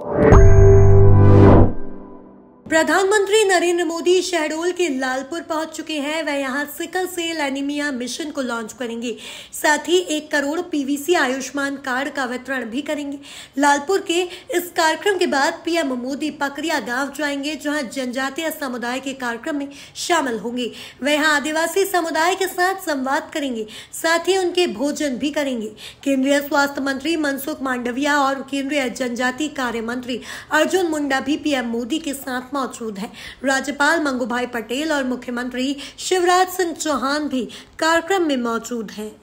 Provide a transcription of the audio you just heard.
you प्रधानमंत्री नरेंद्र मोदी शहडोल के लालपुर पहुँच चुके हैं। वह यहाँ सिकल सेल एनीमिया मिशन को लॉन्च करेंगे। साथ ही एक करोड़ पीवीसी आयुष्मान कार्ड का वितरण भी करेंगे। लालपुर के इस कार्यक्रम के बाद पीएम मोदी पकड़िया गाँव जाएँगे, जहाँ जनजातीय समुदाय के कार्यक्रम में शामिल होंगे। वह यहाँ आदिवासी समुदाय के साथ संवाद करेंगे, साथ ही उनके भोजन भी करेंगे। केंद्रीय स्वास्थ्य मंत्री मनसुख मांडविया और केंद्रीय जनजाति कार्य मंत्री अर्जुन मुंडा भी पीएम मोदी के साथ मौजूद हैं। राज्यपाल मंगूभाई पटेल और मुख्यमंत्री शिवराज सिंह चौहान भी कार्यक्रम में मौजूद हैं।